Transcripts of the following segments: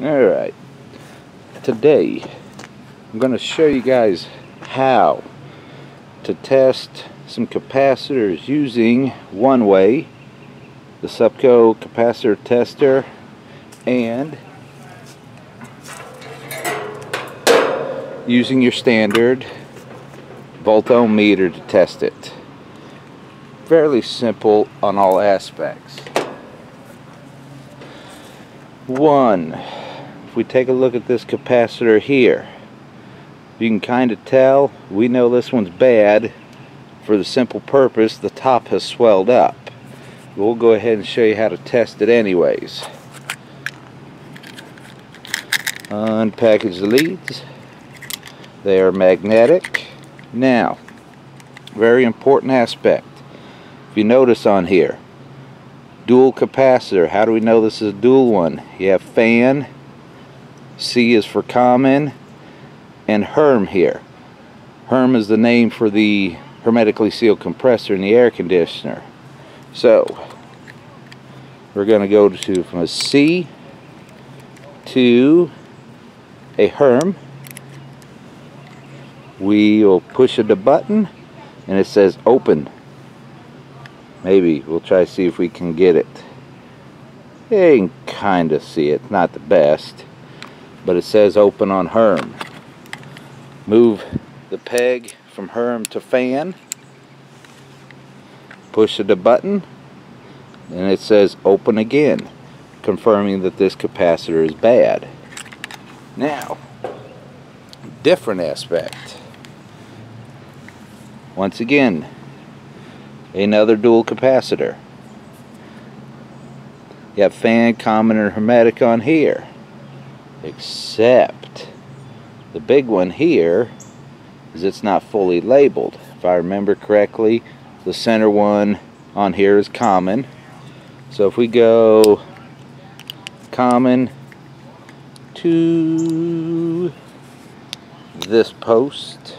Alright, today I'm going to show you guys how to test some capacitors using one way, the Supco capacitor tester, and using your standard volt ohm meter to test it. Fairly simple on all aspects. One, if we take a look at this capacitor here, you can kind of tell we know this one's bad for the simple purpose the top has swelled up. We'll go ahead and show you how to test it anyways. Unpackage the leads. They are magnetic. Now, very important aspect. If you notice on here, dual capacitor. How do we know this is a dual one? You have fan, C is for common, and Herm here. Herm is the name for the hermetically sealed compressor in the air conditioner. So, we're going to go to from a C to a Herm. We will push the button and it says open. Maybe we'll try to see if we can get it. You can kind of see it, not the best, but it says open on Herm. Move the peg from Herm to fan. Push the button and it says open again, confirming that this capacitor is bad. Now, different aspect. Once again, another dual capacitor. You have fan, common, and hermetic on here. Except the big one here is it's not fully labeled. If I remember correctly, the center one on here is common. So if we go common to this post,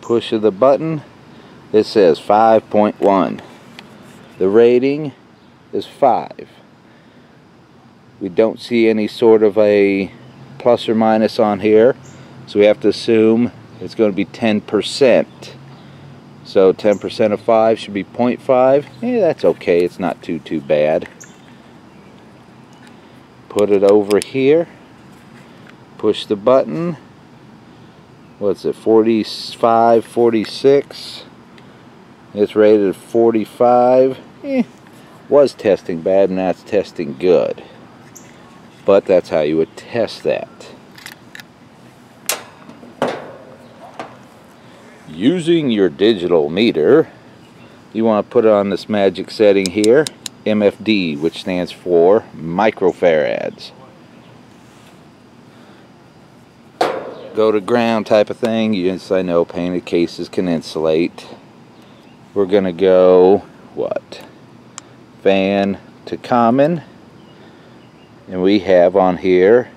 push of the button, it says 5.1. The rating is 5. We don't see any sort of a plus or minus on here, so we have to assume it's going to be 10%. So 10% of 5 should be 0.5. Yeah, that's okay. It's not too, too bad. Put it over here. Push the button what's it 45 46 it's rated 45 eh, was testing bad and that's testing good but that's how you would test that using your digital meter you want to put it on this magic setting here MFD which stands for microfarads go to ground type of thing. Yes, I know painted cases can insulate. We're going to go, what? Fan to common. And we have on here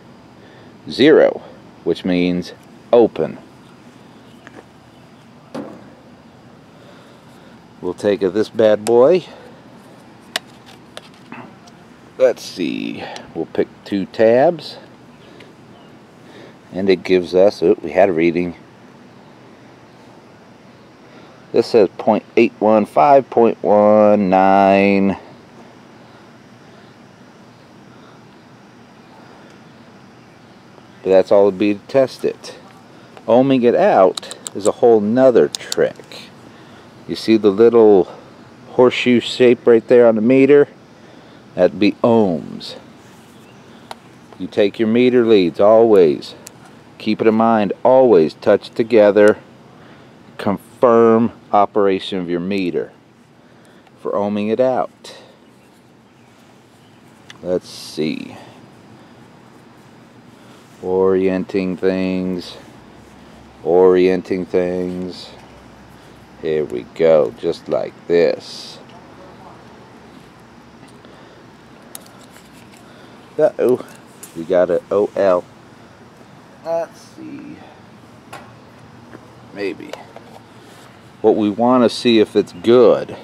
zero, which means open. We'll take this bad boy. Let's see. We'll pick two tabs and it gives us oh, we had a reading this says 0.81 5.19 but that's all it'd be to test it ohming it out is a whole nother trick. You see the little horseshoe shape right there on the meter? That'd be ohms. You take your meter leads always. Keep it in mind always touch together confirm operation of your meter for ohming it out. Let's see. Orienting things. Orienting things. Here we go just like this. Uh-oh we got a OL Let's see. Maybe. What we want to see if it's good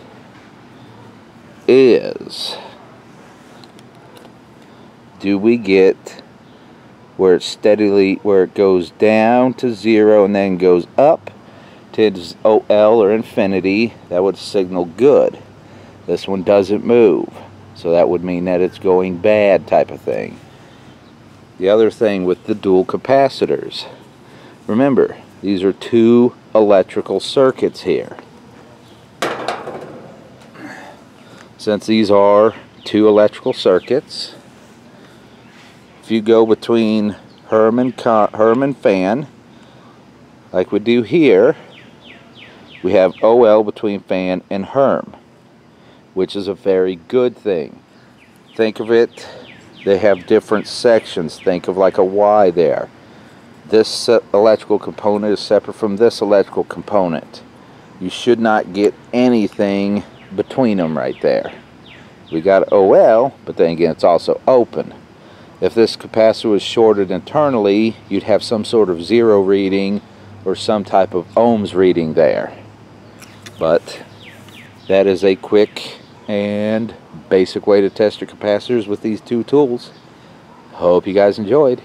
is do we get where it steadily where it goes down to zero and then goes up to OL or infinity that would signal good. This one doesn't move. So that would mean that it's going bad type of thing. The other thing with the dual capacitors. Remember these are two electrical circuits here since these are two electrical circuits if you go between Herm and, Herman fan, like we do here, we have OL between fan and Herm, which is a very good thing. Think of it, they have different sections. Think of like a Y there. This electrical component is separate from this electrical component. You should not get anything between them right there. We got oh, OL, but then again, it's also open. If this capacitor was shorted internally, you'd have some sort of zero reading or some type of ohms reading there. But that is a quick and basic way to test your capacitors with these two tools. Hope you guys enjoyed.